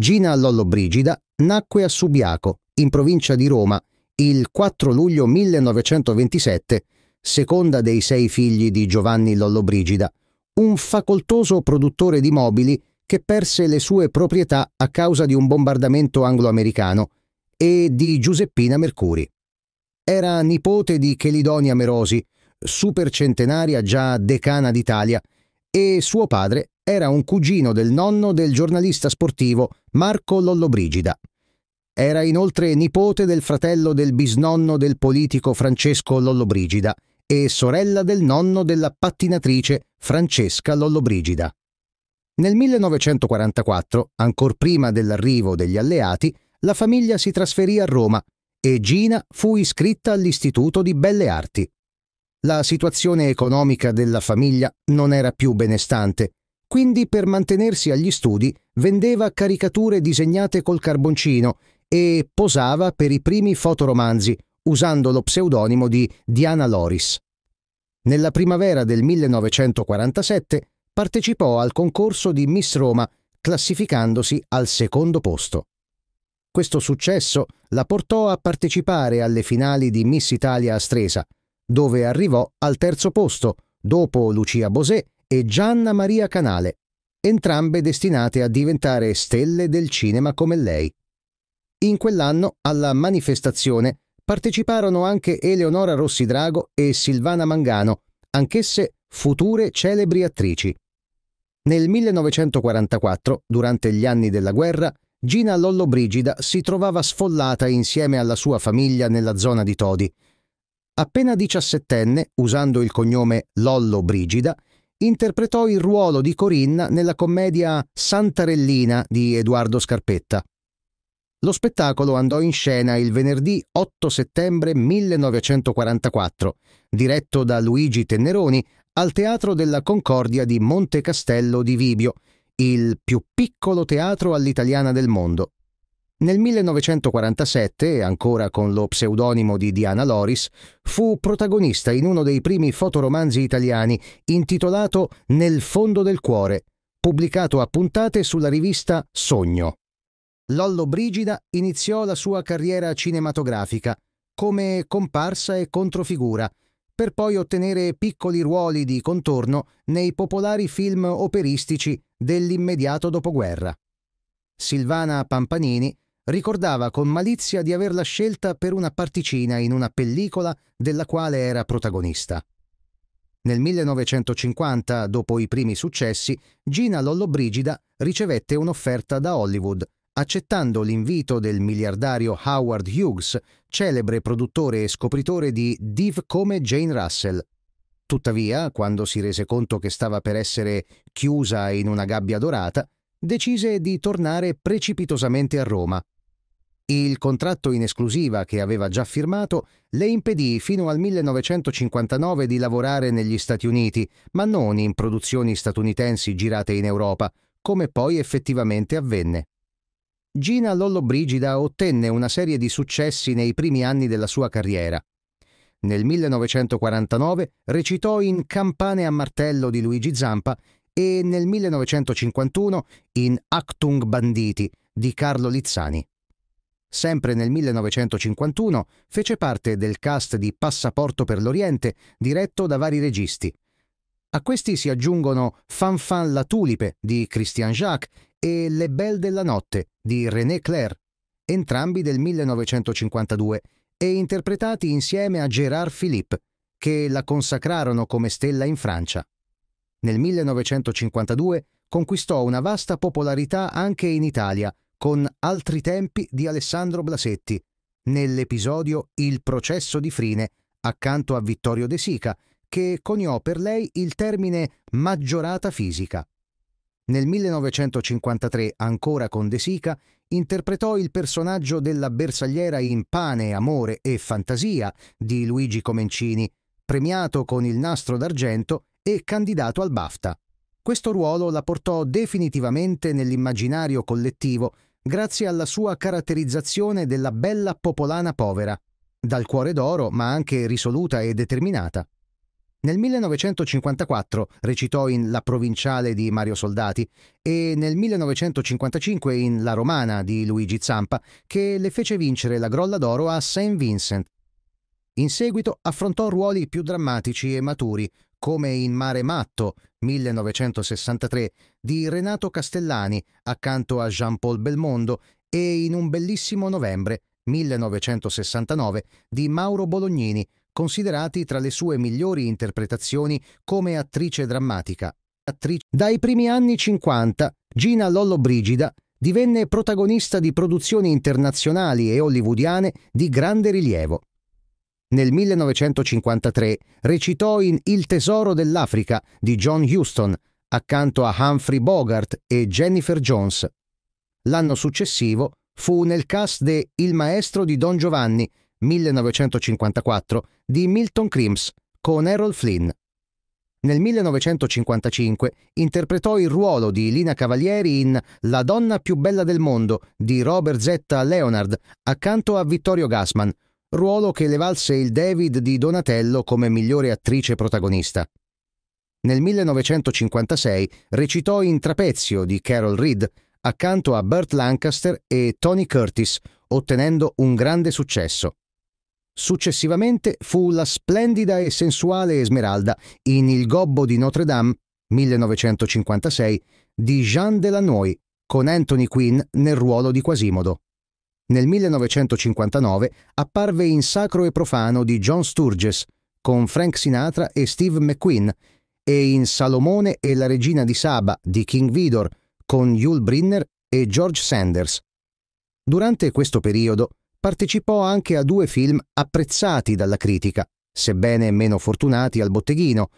Gina Lollobrigida nacque a Subiaco, in provincia di Roma, il 4 luglio 1927, seconda dei sei figli di Giovanni Lollobrigida, un facoltoso produttore di mobili che perse le sue proprietà a causa di un bombardamento anglo-americano, e di Giuseppina Mercuri. Era nipote di Chelidonia Merosi, supercentenaria già decana d'Italia, e suo padre era un cugino del nonno del giornalista sportivo Marco Lollobrigida. Era inoltre nipote del fratello del bisnonno del politico Francesco Lollobrigida e sorella del nonno della pattinatrice Francesca Lollobrigida. Nel 1944, ancor prima dell'arrivo degli alleati, la famiglia si trasferì a Roma e Gina fu iscritta all'Istituto di Belle Arti. La situazione economica della famiglia non era più benestante, quindi per mantenersi agli studi vendeva caricature disegnate col carboncino e posava per i primi fotoromanzi usando lo pseudonimo di Diana Loris. Nella primavera del 1947 partecipò al concorso di Miss Roma classificandosi al secondo posto. Questo successo la portò a partecipare alle finali di Miss Italia a Stresa, dove arrivò al terzo posto, dopo Lucia Bosè e Gianna Maria Canale, entrambe destinate a diventare stelle del cinema come lei. In quell'anno, alla manifestazione, parteciparono anche Eleonora Rossi Drago e Silvana Mangano, anch'esse future celebri attrici. Nel 1944, durante gli anni della guerra, Gina Lollobrigida si trovava sfollata insieme alla sua famiglia nella zona di Todi, Appena diciassettenne, usando il cognome Lollo Brigida, interpretò il ruolo di Corinna nella commedia Santarellina di Edoardo Scarpetta. Lo spettacolo andò in scena il venerdì 8 settembre 1944, diretto da Luigi Tenneroni al Teatro della Concordia di Monte Castello di Vibio, il più piccolo teatro all'italiana del mondo. Nel 1947, ancora con lo pseudonimo di Diana Loris, fu protagonista in uno dei primi fotoromanzi italiani intitolato Nel fondo del cuore, pubblicato a puntate sulla rivista Sogno. Lollo Brigida iniziò la sua carriera cinematografica come comparsa e controfigura, per poi ottenere piccoli ruoli di contorno nei popolari film operistici dell'immediato dopoguerra. Silvana Pampanini ricordava con malizia di averla scelta per una particina in una pellicola della quale era protagonista. Nel 1950, dopo i primi successi, Gina Lollobrigida ricevette un'offerta da Hollywood, accettando l'invito del miliardario Howard Hughes, celebre produttore e scopritore di div come Jane Russell. Tuttavia, quando si rese conto che stava per essere chiusa in una gabbia dorata, decise di tornare precipitosamente a Roma il contratto in esclusiva che aveva già firmato le impedì fino al 1959 di lavorare negli Stati Uniti, ma non in produzioni statunitensi girate in Europa, come poi effettivamente avvenne. Gina Lollobrigida ottenne una serie di successi nei primi anni della sua carriera. Nel 1949 recitò in Campane a martello di Luigi Zampa e nel 1951 in Actung Banditi di Carlo Lizzani. Sempre nel 1951 fece parte del cast di Passaporto per l'Oriente, diretto da vari registi. A questi si aggiungono Fanfan la Tulipe di Christian Jacques e Le Belle della Notte di René Clair, entrambi del 1952, e interpretati insieme a Gérard Philippe, che la consacrarono come stella in Francia. Nel 1952 conquistò una vasta popolarità anche in Italia, con Altri tempi di Alessandro Blasetti, nell'episodio Il processo di Frine, accanto a Vittorio De Sica, che coniò per lei il termine maggiorata fisica. Nel 1953, ancora con De Sica, interpretò il personaggio della bersagliera in Pane, Amore e Fantasia di Luigi Comencini, premiato con il nastro d'argento e candidato al BAFTA. Questo ruolo la portò definitivamente nell'immaginario collettivo grazie alla sua caratterizzazione della bella popolana povera, dal cuore d'oro ma anche risoluta e determinata. Nel 1954 recitò in La provinciale di Mario Soldati e nel 1955 in La romana di Luigi Zampa, che le fece vincere la Grolla d'Oro a St. Vincent. In seguito affrontò ruoli più drammatici e maturi, come in Mare Matto, 1963, di Renato Castellani, accanto a Jean-Paul Belmondo, e in Un bellissimo novembre, 1969, di Mauro Bolognini, considerati tra le sue migliori interpretazioni come attrice drammatica. Dai primi anni 50, Gina Lollobrigida divenne protagonista di produzioni internazionali e hollywoodiane di grande rilievo. Nel 1953 recitò in Il tesoro dell'Africa di John Huston, accanto a Humphrey Bogart e Jennifer Jones. L'anno successivo fu nel cast de Il maestro di Don Giovanni 1954 di Milton Crims con Errol Flynn. Nel 1955 interpretò il ruolo di Lina Cavalieri in La donna più bella del mondo di Robert Zetta Leonard accanto a Vittorio Gassman, ruolo che le valse il David di Donatello come migliore attrice protagonista. Nel 1956 recitò in Trapezio di Carol Reed accanto a Burt Lancaster e Tony Curtis, ottenendo un grande successo. Successivamente fu la splendida e sensuale Esmeralda in Il gobbo di Notre Dame 1956 di Jean Delanoy con Anthony Quinn nel ruolo di Quasimodo. Nel 1959 apparve in Sacro e Profano di John Sturges con Frank Sinatra e Steve McQueen e in Salomone e la regina di Saba di King Vidor con Yul Brynner e George Sanders. Durante questo periodo partecipò anche a due film apprezzati dalla critica, sebbene meno fortunati al botteghino,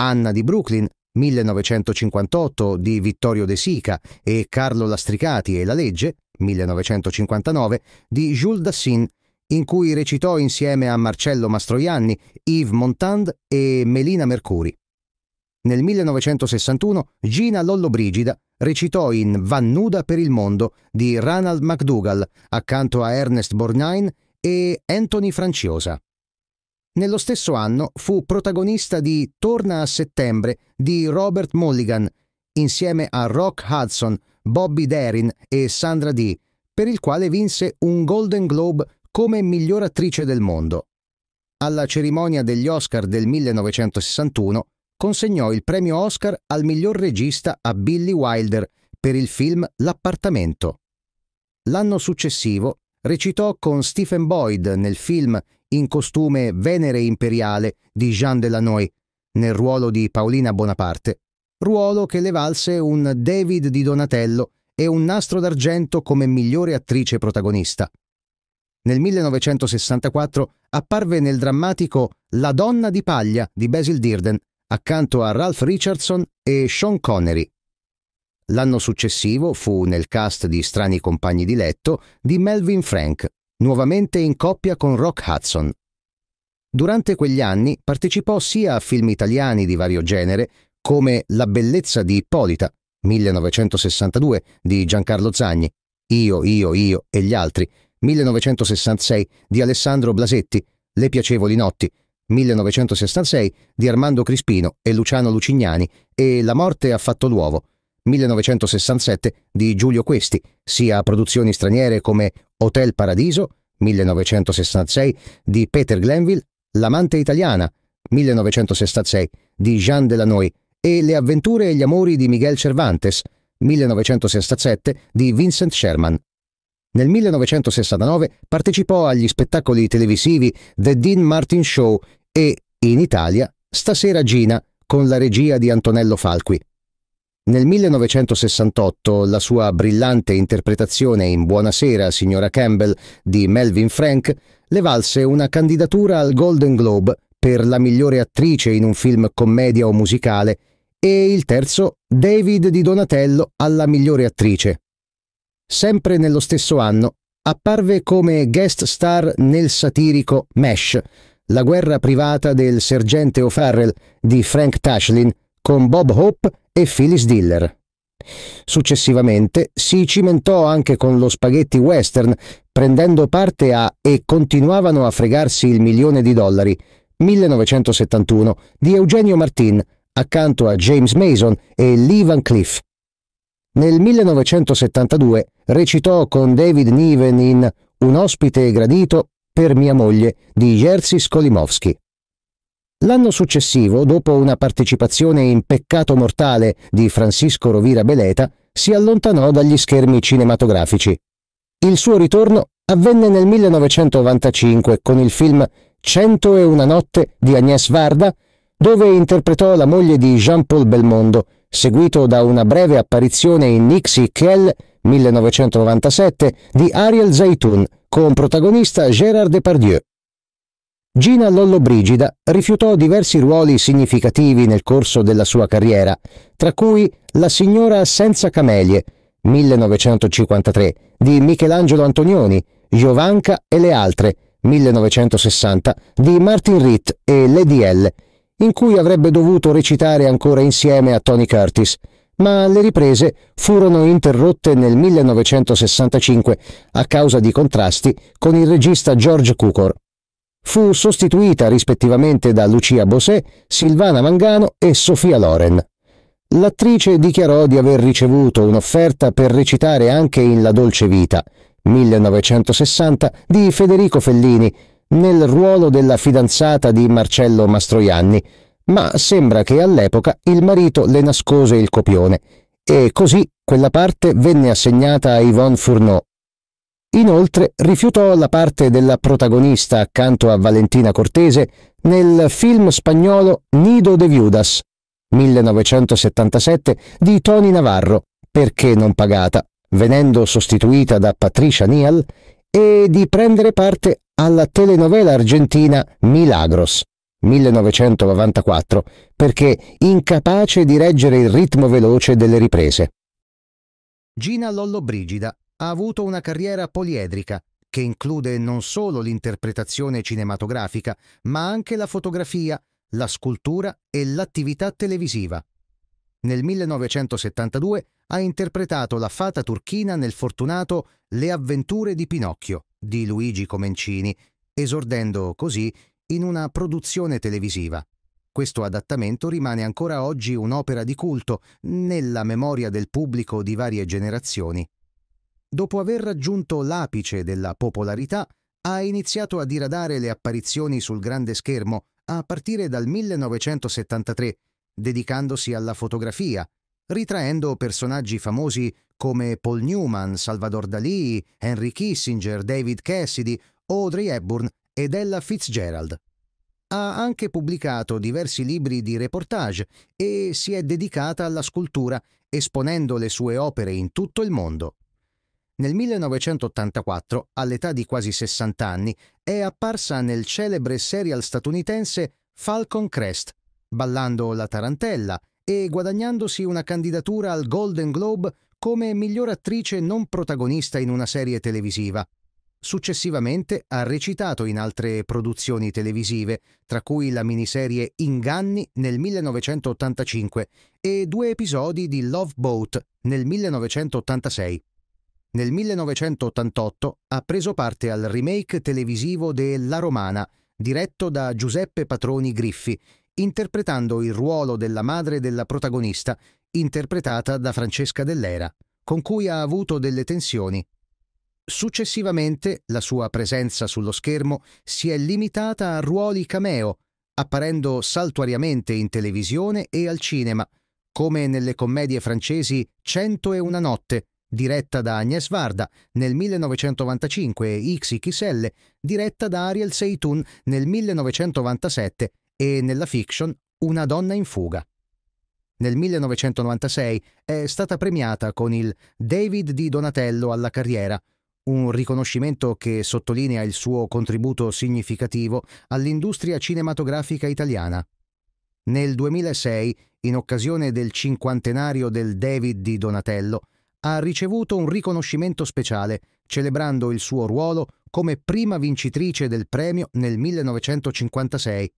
Anna di Brooklyn 1958 di Vittorio De Sica e Carlo Lastricati e la legge 1959 di Jules Dassin in cui recitò insieme a Marcello Mastroianni, Yves Montand e Melina Mercuri. Nel 1961 Gina Lollobrigida recitò in Van nuda per il mondo di Ronald McDougall accanto a Ernest Borgnine e Anthony Franciosa. Nello stesso anno fu protagonista di Torna a settembre di Robert Mulligan insieme a Rock Hudson, Bobby Darin e Sandra Dee, per il quale vinse un Golden Globe come miglior attrice del mondo. Alla cerimonia degli Oscar del 1961 consegnò il premio Oscar al miglior regista a Billy Wilder per il film L'appartamento. L'anno successivo recitò con Stephen Boyd nel film in costume Venere imperiale di Jean Delanoy nel ruolo di Paolina Bonaparte, ruolo che le valse un David di Donatello e un nastro d'argento come migliore attrice protagonista. Nel 1964 apparve nel drammatico La donna di paglia di Basil Dearden accanto a Ralph Richardson e Sean Connery. L'anno successivo fu nel cast di Strani compagni di letto di Melvin Frank, nuovamente in coppia con Rock Hudson. Durante quegli anni partecipò sia a film italiani di vario genere come La bellezza di Ippolita, 1962, di Giancarlo Zagni, Io, io, io e gli altri, 1966, di Alessandro Blasetti, Le piacevoli notti, 1966 di Armando Crispino e Luciano Lucignani e La morte ha fatto l'uovo 1967 di Giulio Questi, sia a produzioni straniere come Hotel Paradiso 1966 di Peter Glenville, L'amante italiana 1966 di Jean Delanoy e Le avventure e gli amori di Miguel Cervantes 1967 di Vincent Sherman. Nel 1969 partecipò agli spettacoli televisivi The Dean Martin Show e, in Italia, Stasera Gina con la regia di Antonello Falqui. Nel 1968 la sua brillante interpretazione in Buonasera, signora Campbell di Melvin Frank le valse una candidatura al Golden Globe per la migliore attrice in un film commedia o musicale e il terzo David di Donatello alla migliore attrice. Sempre nello stesso anno apparve come guest star nel satirico Mesh, la guerra privata del sergente O'Farrell di Frank Tashlin con Bob Hope e Phyllis Diller. Successivamente si cimentò anche con lo spaghetti western, prendendo parte a E continuavano a fregarsi il milione di dollari, 1971, di Eugenio Martin, accanto a James Mason e Lee Van Cleef. Nel 1972 recitò con David Niven in Un ospite gradito per mia moglie di Jerzy Skolimowski. L'anno successivo, dopo una partecipazione in Peccato mortale di Francisco Rovira Beleta, si allontanò dagli schermi cinematografici. Il suo ritorno avvenne nel 1995 con il film Cento e una notte di Agnès Varda, dove interpretò la moglie di Jean-Paul Belmondo, seguito da una breve apparizione in Nixie Kell 1997 di Ariel Zaytoun con protagonista Gérard Depardieu. Gina Lollobrigida rifiutò diversi ruoli significativi nel corso della sua carriera, tra cui La signora senza camelie 1953 di Michelangelo Antonioni, Giovanka e le altre 1960 di Martin Ritt e Lady L, in cui avrebbe dovuto recitare ancora insieme a Tony Curtis, ma le riprese furono interrotte nel 1965 a causa di contrasti con il regista George Cukor. Fu sostituita rispettivamente da Lucia Bosé, Silvana Mangano e Sofia Loren. L'attrice dichiarò di aver ricevuto un'offerta per recitare anche in La dolce vita, 1960, di Federico Fellini, nel ruolo della fidanzata di Marcello Mastroianni, ma sembra che all'epoca il marito le nascose il copione e così quella parte venne assegnata a Yvonne Fourneau. Inoltre rifiutò la parte della protagonista accanto a Valentina Cortese nel film spagnolo Nido de Viudas 1977 di Tony Navarro, perché non pagata, venendo sostituita da Patricia Nial, e di prendere parte alla telenovela argentina Milagros 1994, perché incapace di reggere il ritmo veloce delle riprese. Gina Lollobrigida ha avuto una carriera poliedrica che include non solo l'interpretazione cinematografica, ma anche la fotografia, la scultura e l'attività televisiva. Nel 1972 ha interpretato la fata turchina nel fortunato Le avventure di Pinocchio di Luigi Comencini, esordendo così in una produzione televisiva. Questo adattamento rimane ancora oggi un'opera di culto nella memoria del pubblico di varie generazioni. Dopo aver raggiunto l'apice della popolarità, ha iniziato a diradare le apparizioni sul grande schermo a partire dal 1973, dedicandosi alla fotografia, ritraendo personaggi famosi come Paul Newman, Salvador Dalí, Henry Kissinger, David Cassidy, Audrey Hepburn ed Ella Fitzgerald. Ha anche pubblicato diversi libri di reportage e si è dedicata alla scultura, esponendo le sue opere in tutto il mondo. Nel 1984, all'età di quasi 60 anni, è apparsa nel celebre serial statunitense Falcon Crest, ballando la tarantella e guadagnandosi una candidatura al Golden Globe come miglior attrice non protagonista in una serie televisiva. Successivamente ha recitato in altre produzioni televisive, tra cui la miniserie Inganni nel 1985 e due episodi di Love Boat nel 1986. Nel 1988 ha preso parte al remake televisivo de La Romana, diretto da Giuseppe Patroni Griffi, interpretando il ruolo della madre della protagonista, interpretata da Francesca Dell'Era, con cui ha avuto delle tensioni. Successivamente la sua presenza sullo schermo si è limitata a ruoli cameo, apparendo saltuariamente in televisione e al cinema, come nelle commedie francesi Cento e una notte, diretta da Agnès Varda nel 1995 e XXL, diretta da Ariel Seytoun nel 1997 e nella fiction Una donna in fuga. Nel 1996 è stata premiata con il David di Donatello alla carriera, un riconoscimento che sottolinea il suo contributo significativo all'industria cinematografica italiana. Nel 2006, in occasione del cinquantenario del David di Donatello, ha ricevuto un riconoscimento speciale, celebrando il suo ruolo come prima vincitrice del premio nel 1956.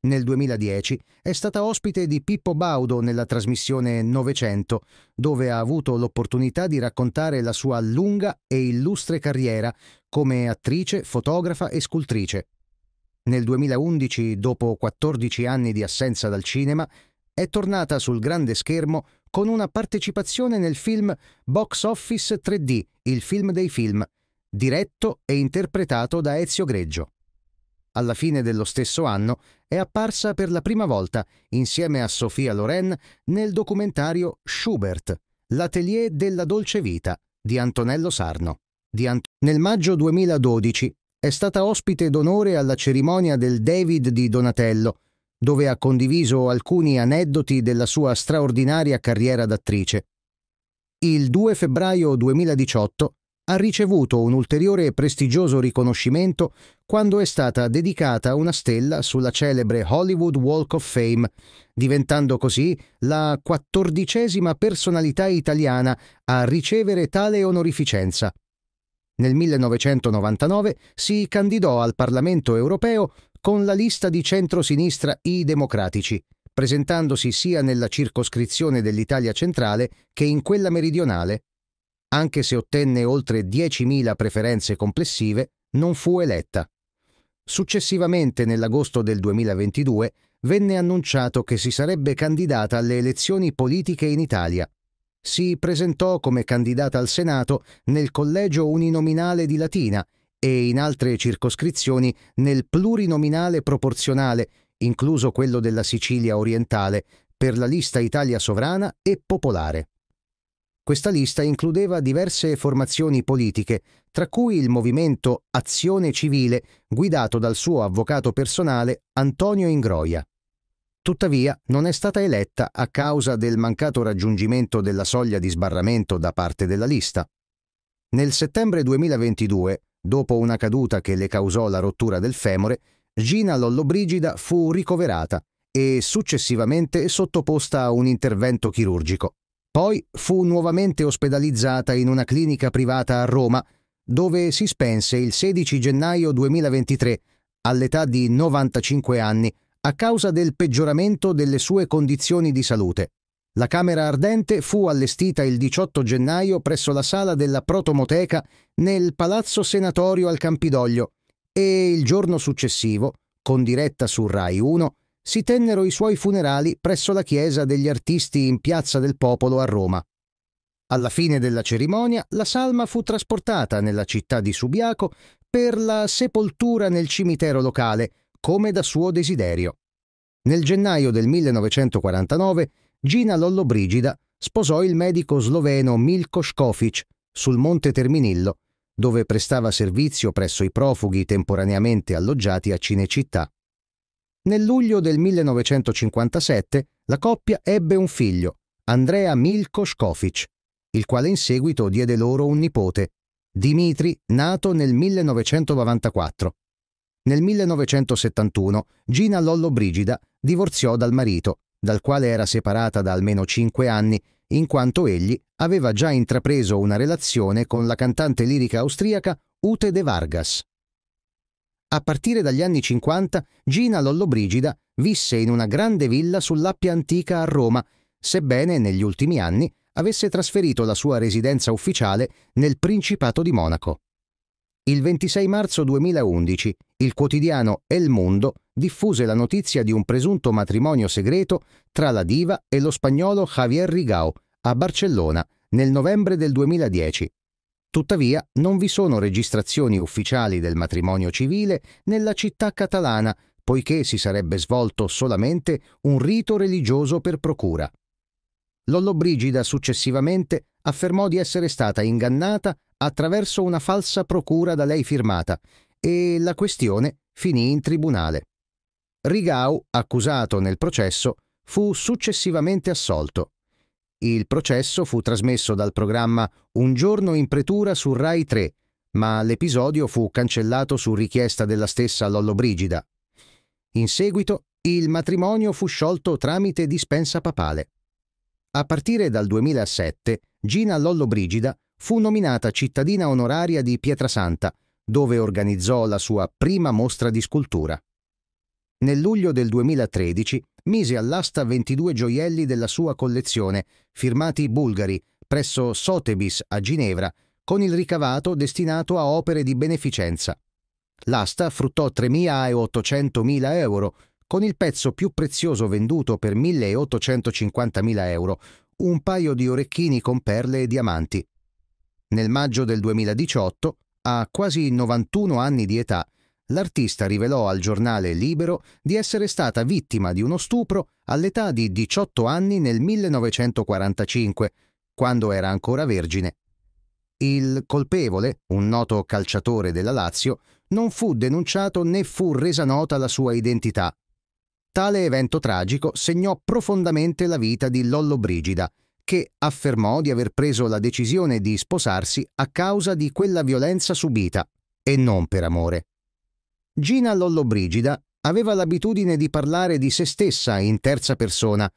Nel 2010 è stata ospite di Pippo Baudo nella trasmissione Novecento, dove ha avuto l'opportunità di raccontare la sua lunga e illustre carriera come attrice, fotografa e scultrice. Nel 2011, dopo 14 anni di assenza dal cinema, è tornata sul grande schermo con una partecipazione nel film Box Office 3D, il film dei film, diretto e interpretato da Ezio Greggio. Alla fine dello stesso anno è apparsa per la prima volta, insieme a Sofia Loren, nel documentario Schubert, l'atelier della dolce vita di Antonello Sarno. Di Ant- nel maggio 2012 è stata ospite d'onore alla cerimonia del David di Donatello, dove ha condiviso alcuni aneddoti della sua straordinaria carriera d'attrice. Il 2 febbraio 2018 ha ricevuto un ulteriore prestigioso riconoscimento quando è stata dedicata una stella sulla celebre Hollywood Walk of Fame, diventando così la quattordicesima personalità italiana a ricevere tale onorificenza. Nel 1999 si candidò al Parlamento europeo con la lista di centro-sinistra I Democratici, presentandosi sia nella circoscrizione dell'Italia centrale che in quella meridionale. Anche se ottenne oltre 10.000 preferenze complessive, non fu eletta. Successivamente, nell'agosto del 2022, venne annunciato che si sarebbe candidata alle elezioni politiche in Italia. Si presentò come candidata al Senato nel collegio uninominale di Latina e in altre circoscrizioni nel plurinominale proporzionale, incluso quello della Sicilia orientale, per la lista Italia Sovrana e Popolare. Questa lista includeva diverse formazioni politiche, tra cui il movimento Azione Civile, guidato dal suo avvocato personale Antonio Ingroia. Tuttavia non è stata eletta a causa del mancato raggiungimento della soglia di sbarramento da parte della lista. Nel settembre 2022, dopo una caduta che le causò la rottura del femore, Gina Lollobrigida fu ricoverata e successivamente sottoposta a un intervento chirurgico. Poi fu nuovamente ospedalizzata in una clinica privata a Roma, dove si spense il 16 gennaio 2023, all'età di 95 anni, a causa del peggioramento delle sue condizioni di salute. La camera ardente fu allestita il 18 gennaio presso la sala della Protomoteca nel Palazzo Senatorio al Campidoglio e il giorno successivo, con diretta su Rai 1, si tennero i suoi funerali presso la chiesa degli artisti in Piazza del Popolo a Roma. Alla fine della cerimonia la salma fu trasportata nella città di Subiaco per la sepoltura nel cimitero locale, come da suo desiderio. Nel gennaio del 1949 Gina Lollobrigida sposò il medico sloveno Milko Škofic sul Monte Terminillo, dove prestava servizio presso i profughi temporaneamente alloggiati a Cinecittà. Nel luglio del 1957 la coppia ebbe un figlio, Andrea Milko Škofic, il quale in seguito diede loro un nipote, Dimitri, nato nel 1994. Nel 1971 Gina Lollobrigida divorziò dal marito, dal quale era separata da almeno cinque anni, in quanto egli aveva già intrapreso una relazione con la cantante lirica austriaca Ute de Vargas. A partire dagli anni 50, Gina Lollobrigida visse in una grande villa sull'Appia Antica a Roma, sebbene negli ultimi anni avesse trasferito la sua residenza ufficiale nel Principato di Monaco. Il 26 marzo 2011 il quotidiano El Mundo diffuse la notizia di un presunto matrimonio segreto tra la diva e lo spagnolo Javier Rigao a Barcellona nel novembre del 2010. Tuttavia non vi sono registrazioni ufficiali del matrimonio civile nella città catalana, poiché si sarebbe svolto solamente un rito religioso per procura. Lollobrigida successivamente affermò di essere stata ingannata attraverso una falsa procura da lei firmata e la questione finì in tribunale. Rigau, accusato nel processo, fu successivamente assolto. Il processo fu trasmesso dal programma Un giorno in pretura su Rai 3, ma l'episodio fu cancellato su richiesta della stessa Lollobrigida. In seguito, il matrimonio fu sciolto tramite dispensa papale. A partire dal 2007, Gina Lollobrigida fu nominata cittadina onoraria di Pietrasanta, dove organizzò la sua prima mostra di scultura. Nel luglio del 2013 mise all'asta 22 gioielli della sua collezione, firmati bulgari, presso Sotheby's a Ginevra, con il ricavato destinato a opere di beneficenza. L'asta fruttò 3.800.000 euro, con il pezzo più prezioso venduto per 1.850.000 euro, un paio di orecchini con perle e diamanti. Nel maggio del 2018, a quasi 91 anni di età, l'artista rivelò al giornale Libero di essere stata vittima di uno stupro all'età di 18 anni nel 1945, quando era ancora vergine. Il colpevole, un noto calciatore della Lazio, non fu denunciato né fu resa nota la sua identità. Tale evento tragico segnò profondamente la vita di Lollo Brigida, che affermò di aver preso la decisione di sposarsi a causa di quella violenza subita, e non per amore. Gina Lollobrigida aveva l'abitudine di parlare di se stessa in terza persona,